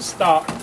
stop.